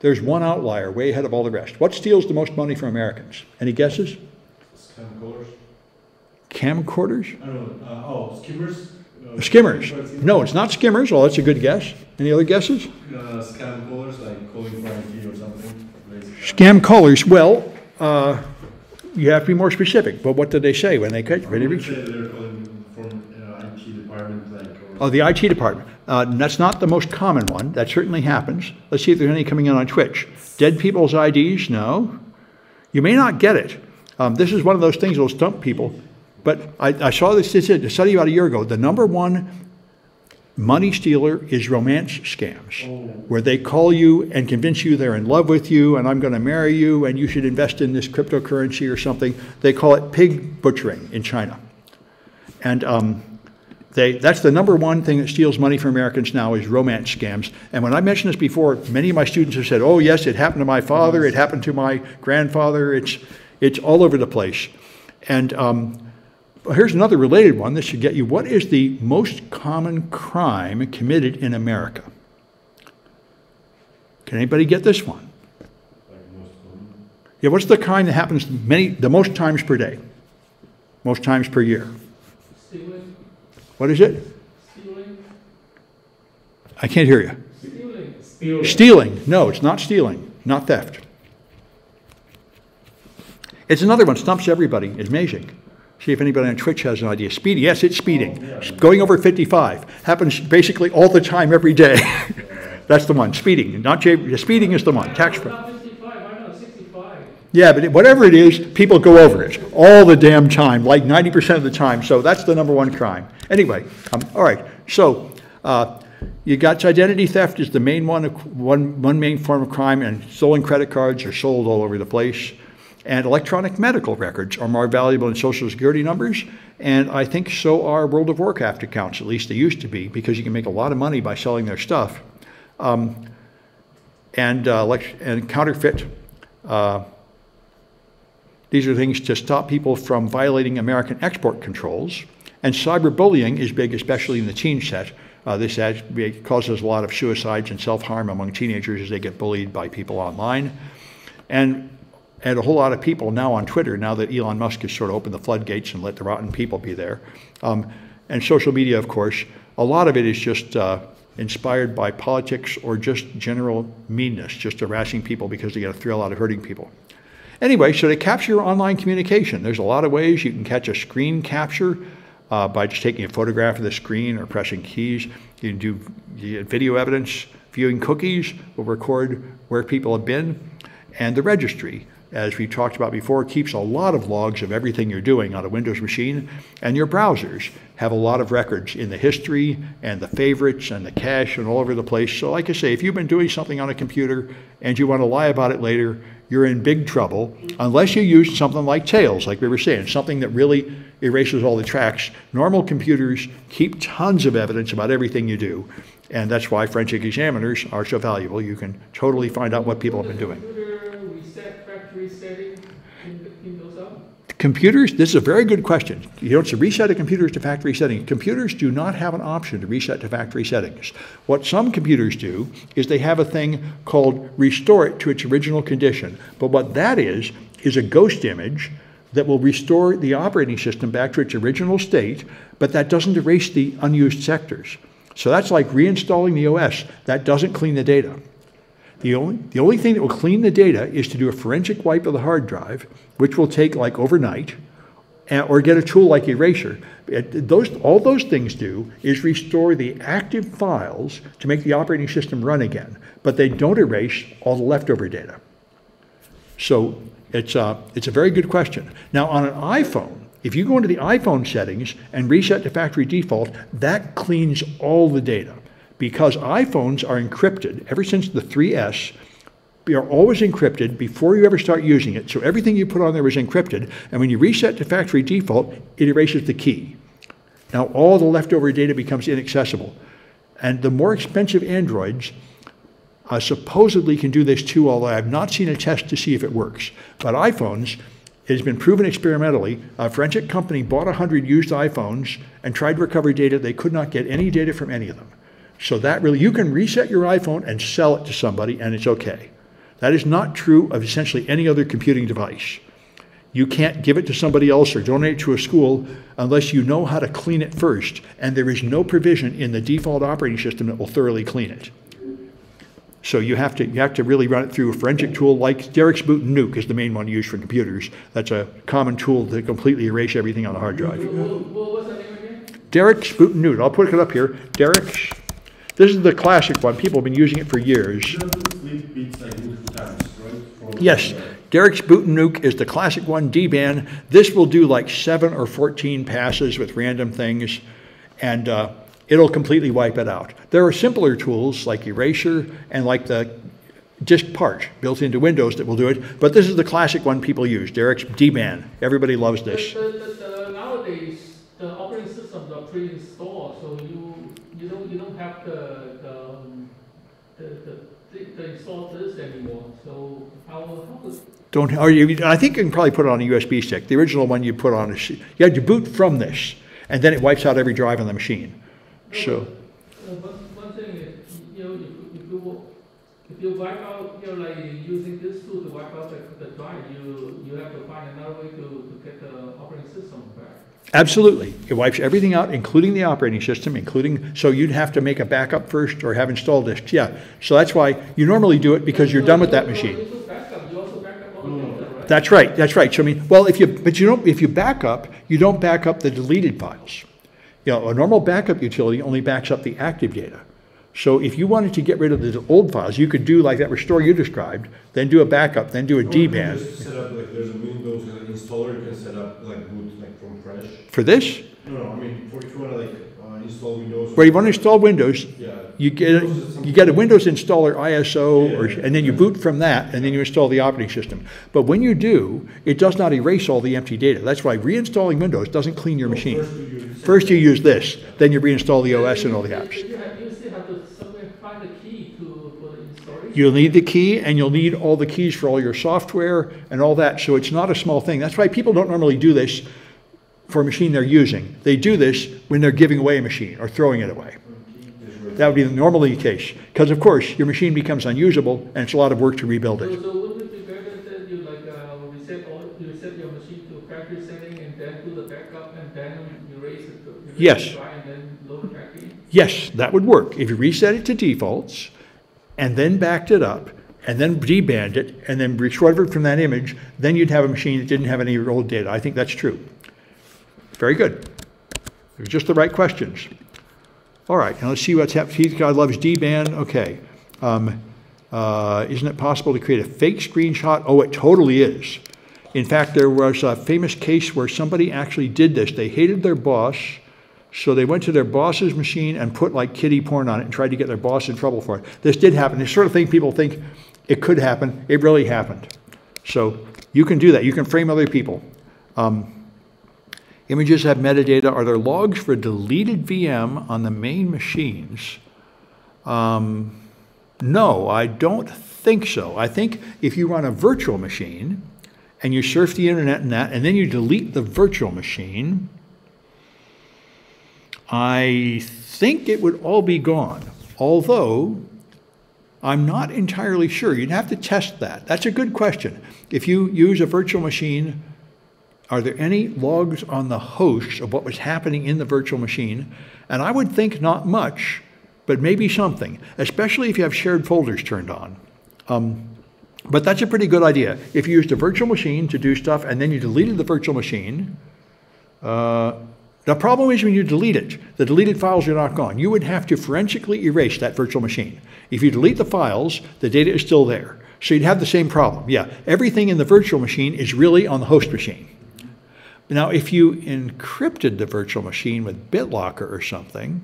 There's one outlier way ahead of all the rest. What steals the most money from Americans? Any guesses? Callers, Camcorders? I don't know, uh, oh, skimmers? Uh, Skimmers. No, it's not skimmers. Well, that's a good guess. Any other guesses? Uh, scam callers, like calling for IT or something. Scam callers. Well, uh, you have to be more specific. But what did they say when they catch? When they They reach? they're calling from, uh, IT department, like, or. Oh, the IT department. Uh, that's not the most common one. That certainly happens. Let's see if there's any coming in on Twitch. Dead people's IDs? No. You may not get it. Um, this is one of those things that'll stump people. But I, I saw this, this a study about a year ago. The number one money stealer is romance scams, where they call you and convince you they're in love with you and I'm going to marry you and you should invest in this cryptocurrency or something. They call it pig butchering in China. And um, they, that's the number one thing that steals money from Americans now is romance scams. And when I mentioned this before, many of my students have said, oh, yes, it happened to my father, it happened to my grandfather, it's, it's all over the place. And um, here's another related one This should get you. What is the most common crime committed in America? Can anybody get this one? Like most common. Yeah, what's the crime that happens many, the most times per day? Most times per year? Stealing, What is it? stealing, I can't hear you. stealing. Stealing. Stealing. No, it's not stealing, not theft. It's another one, stumps everybody. It's amazing. See if anybody on Twitch has an idea. Speeding, yes, it's speeding. Going over 55 happens basically all the time, every day. [LAUGHS] That's the one, speeding. Not J, speeding is the one, tax. I Not fifty-five, I know, sixty-five. Yeah, but whatever it is, people go over it all the damn time, like 90% of the time. So that's the number one crime. Anyway, um, all right. So uh, you got identity theft is the main one, one, one main form of crime, and stolen credit cards are sold all over the place. And electronic medical records are more valuable than social security numbers. And I think so are World of Warcraft accounts, at least they used to be, because you can make a lot of money by selling their stuff. Um, and, uh, and counterfeit. Uh, these are things to stop people from violating American export controls. And cyberbullying is big, especially in the teen set. Uh, this ad- causes a lot of suicides and self harm among teenagers as they get bullied by people online. And, and a whole lot of people now on Twitter, now that Elon Musk has sort of opened the floodgates and let the rotten people be there. Um, and social media, of course, a lot of it is just uh, inspired by politics or just general meanness, just harassing people because they get a thrill out of hurting people. Anyway, so they capture your online communication, there's a lot of ways you can catch a screen capture uh, by just taking a photograph of the screen or pressing keys. You can do video evidence. Viewing cookies will record where people have been. And the registry, as we talked about before, keeps a lot of logs of everything you're doing on a Windows machine. And your browsers have a lot of records in the history and the favorites and the cache and all over the place. So, like I say, if you've been doing something on a computer and you want to lie about it later, you're in big trouble unless you use something like Tails, like we were saying, something that really erases all the tracks. Normal computers keep tons of evidence about everything you do, and that's why forensic examiners are so valuable. You can totally find out what people have been doing. Computer reset factory setting in, in those out? Computers, this is a very good question. You don't to reset a computer to factory settings. Computers do not have an option to reset to factory settings. What some computers do is they have a thing called restore it to its original condition. But what that is, is a ghost image that will restore the operating system back to its original state, but that doesn't erase the unused sectors. So that's like reinstalling the OS. That doesn't clean the data. The only, the only thing that will clean the data is to do a forensic wipe of the hard drive, which will take like overnight, or get a tool like Eraser. Those, all those things do is restore the active files to make the operating system run again, but they don't erase all the leftover data. So it's a, it's a very good question. Now, on an iPhone, if you go into the iPhone settings and reset to factory default, that cleans all the data because iPhones are encrypted ever since the 3S. They are always encrypted before you ever start using it. So everything you put on there is encrypted. And when you reset to factory default, it erases the key. Now all the leftover data becomes inaccessible. And the more expensive Androids uh, supposedly can do this too, although I have not seen a test to see if it works. But iPhones, it has been proven experimentally. A forensic company bought 100 used iPhones and tried to recover data. They could not get any data from any of them. So that really, you can reset your iPhone and sell it to somebody and it's okay. That is not true of essentially any other computing device. You can't give it to somebody else or donate it to a school unless you know how to clean it first, and there is no provision in the default operating system that will thoroughly clean it. So you have to you have to really run it through a forensic tool like Darik's Boot and Nuke is the main one used for computers. That's a common tool to completely erase everything on a hard drive. What, what was the name again? Darik's Boot and Nuke. I'll put it up here. Darik's. This is the classic one. People have been using it for years. Yes, Darik's Boot Nuke is the classic one, DBAN. This will do like seven or 14 passes with random things, and uh, it'll completely wipe it out. There are simpler tools like Eraser and like the DiskPart built into Windows that will do it, but this is the classic one people use, Darik's DBAN. Everybody loves this. The, the, the, nowadays, the operating systems are pre-installed, so you, you don't, you don't have the, the, um, the, the, the, the anymore, so how, how Don't, or you, I think you can probably put it on a USB stick. The original one you put on a, you had to boot from this, and then it wipes out every drive on the machine. So, Uh, one, one thing is, you know, if, if you, if you wipe out, you know, like using this tool to wipe out the, the drive, you, you have to find another way to, to get the operating system back. Absolutely. It wipes everything out, including the operating system, including, so you'd have to make a backup first or have installed disks. Yeah. So that's why you normally do it because you're done with that machine. You do backup, you also back up all the data, right? That's right. That's right. So I mean, well, if you, but you don't, if you back up, you don't back up the deleted files. You know, a normal backup utility only backs up the active data. So if you wanted to get rid of the old files, you could do like that restore you described, then do a backup, then do a Or you can DBAN. just Set up, like, there's a Windows installer, you can set up, like, boot, like, from fresh. For this, No, no, I mean, for if you wanna, like, uh, uninstall Windows. Where you want to install Windows, Yeah. you get, you get a Windows installer ISO, or, and then you boot from that, and then you install the operating system. But when you do, it does not erase all the empty data. That's why reinstalling Windows doesn't clean your machine. First you First you use this, then you reinstall the OS and all the apps. You have, you still have to somewhere find the key to, for the installation. You'll need the key, and you'll need all the keys for all your software and all that, so it's not a small thing. That's why people don't normally do this for a machine they're using. They do this when they're giving away a machine or throwing it away. That would be normally the case, because of course, your machine becomes unusable, and it's a lot of work to rebuild it. so wouldn't it be better that you like, uh, reset all, you reset your machine to factory setting and then do the backup and then erase it to? erase Yes. the And then load it? Yes, that would work. If you reset it to defaults, and then backed it up, and then debanned it, and then recovered from that image, then you'd have a machine that didn't have any old data. I think that's true. Very good. They're just the right questions. All right, now let's see what's happening. God loves DBAN, okay. Um, uh, Isn't it possible to create a fake screenshot? Oh, it totally is. In fact, there was a famous case where somebody actually did this. They hated their boss, so they went to their boss's machine and put like kiddie porn on it and tried to get their boss in trouble for it. This did happen. This sort of thing people think it could happen. It really happened. So you can do that. You can frame other people. Um, Images have metadata. Are there logs for deleted VM on the main machines? Um, no, I don't think so. I think if you run a virtual machine and you surf the internet and that, and then you delete the virtual machine, I think it would all be gone. Although I'm not entirely sure. You'd have to test that. That's a good question. If you use a virtual machine, are there any logs on the host of what was happening in the virtual machine? And I would think not much, but maybe something, especially if you have shared folders turned on. Um, but that's a pretty good idea. If you used a virtual machine to do stuff and then you deleted the virtual machine, uh, the problem is when you delete it, the deleted files are not gone. You would have to forensically erase that virtual machine. If you delete the files, the data is still there. So you'd have the same problem. Yeah, everything in the virtual machine is really on the host machine. Now, if you encrypted the virtual machine with BitLocker or something,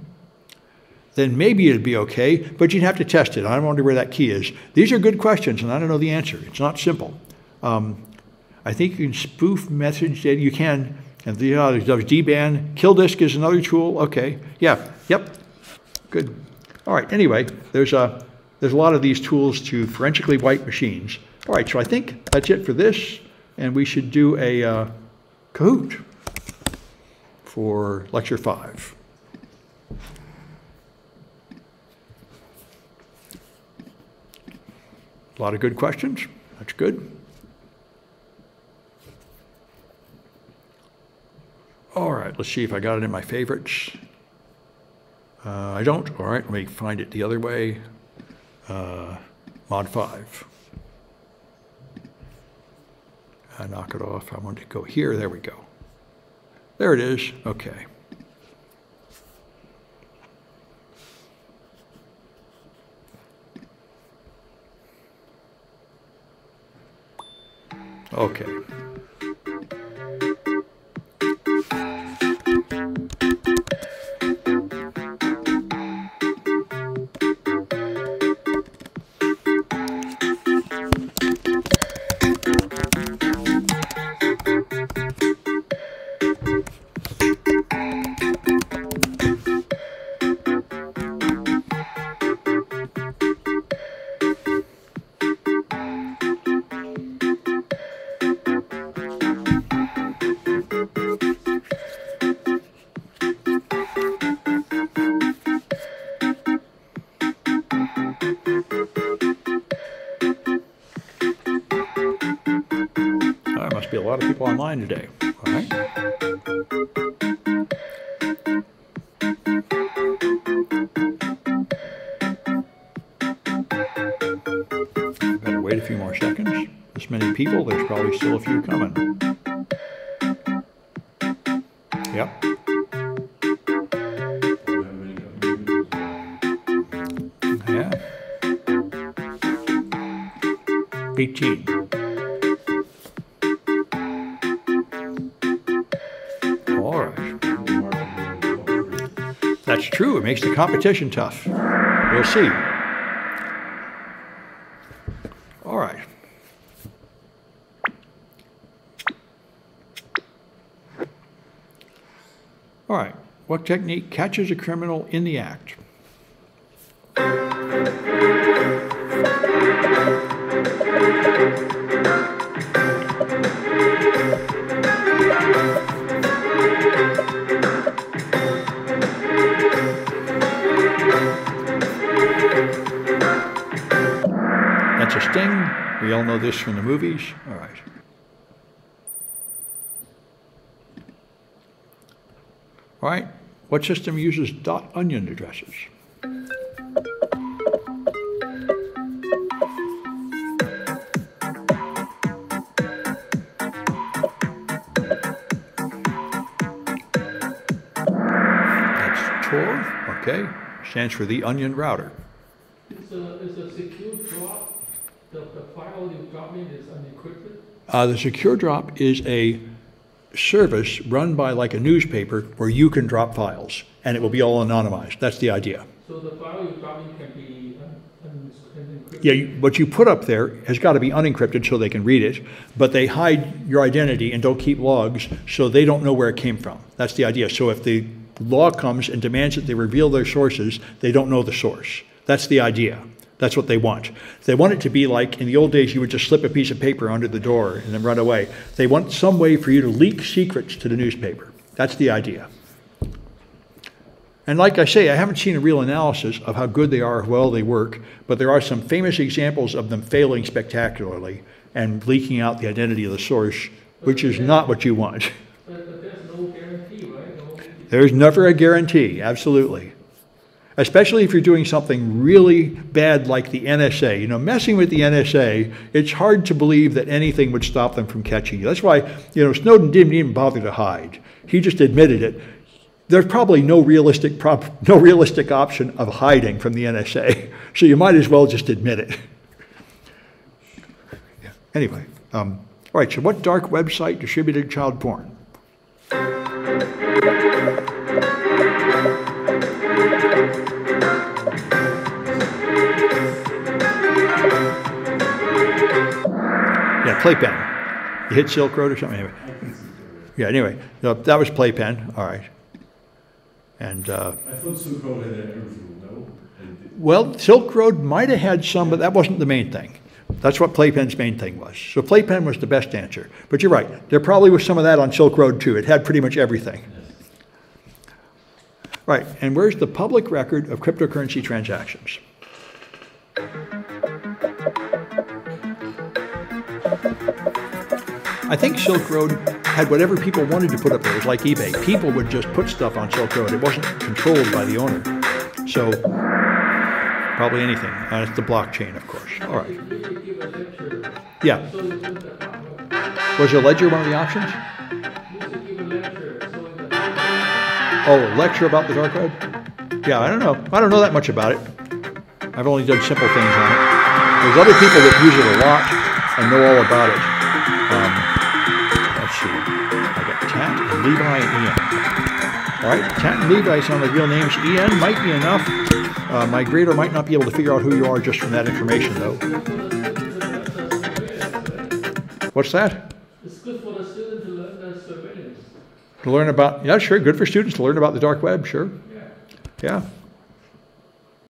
then maybe it'd be okay, but you'd have to test it. I don't wonder where that key is. These are good questions, and I don't know the answer. It's not simple. Um, I think you can spoof message data. You can, and the uh, there's DBAN. KillDisk is another tool. Okay, yeah, yep, good. All right. Anyway, there's a there's a lot of these tools to forensically wipe machines. All right, so I think that's it for this, and we should do a uh, Kahoot for lecture five. A lot of good questions. That's good. All right, let's see if I got it in my favorites. Uh, I don't. All right, let me find it the other way. Uh, mod 5. I knock it off. I want to go here. There we go. There it is. Okay. Okay. People online today. All right. Better wait a few more seconds. This many people, there's probably still a few coming. Makes the competition tough. We'll see. All right. All right. What technique catches a criminal in the act? This from the movies. All right. All right. What system uses dot onion addresses? That's Tor. Okay. Stands for the onion router. It's a, it's a secure the file you drop in is. Uh, the Secure Drop is a service run by like a newspaper where you can drop files and it will be all anonymized. That's the idea. So the file you drop in can be un- un- unencrypted. Yeah, you- what you put up there has got to be unencrypted so they can read it, but they hide your identity and don't keep logs so they don't know where it came from. That's the idea. So if the law comes and demands that they reveal their sources, they don't know the source. That's the idea. That's what they want. They want it to be like in the old days, you would just slip a piece of paper under the door and then run away. They want some way for you to leak secrets to the newspaper. That's the idea. And like I say, I haven't seen a real analysis of how good they are, how well they work, but there are some famous examples of them failing spectacularly and leaking out the identity of the source, which is not what you want. But, but there's no guarantee, right? No, There's never a guarantee, absolutely. Especially if you're doing something really bad like the NSA. You know, messing with the NSA, it's hard to believe that anything would stop them from catching you. That's why, you know, Snowden didn't even bother to hide. He just admitted it. There's probably no realistic prop, [LAUGHS] no realistic option of hiding from the NSA. So you might as well just admit it. Yeah. Anyway, um, all right, so what dark website distributed child porn? Playpen. You hit Silk Road or something, anyway. Yeah, anyway, no, that was Playpen, all right. And, uh, I thought Silk Road had everything, no? Well, Silk Road might have had some, but that wasn't the main thing. That's what Playpen's main thing was. So Playpen was the best answer. But you're right, there probably was some of that on Silk Road too. It had pretty much everything. Right, and where's the public record of cryptocurrency transactions? I think Silk Road had whatever people wanted to put up there. It was like eBay. People would just put stuff on Silk Road. It wasn't controlled by the owner. So probably anything. Uh, it's the blockchain, of course. All right. Yeah. Was a ledger one of the options? Oh, a lecture about the dark web? Yeah, I don't know. I don't know that much about it. I've only done simple things on it. There's other people that use it a lot and know all about it. Um, Levi and Ian. All right, Tat and Levi sound like real names. Ian might be enough. Uh, my grader might not be able to figure out who you are just from that information, though. What's that? It's good for the student to learn the surveillance. To learn about, yeah, sure, good for students to learn about the dark web, sure. Yeah. Yeah,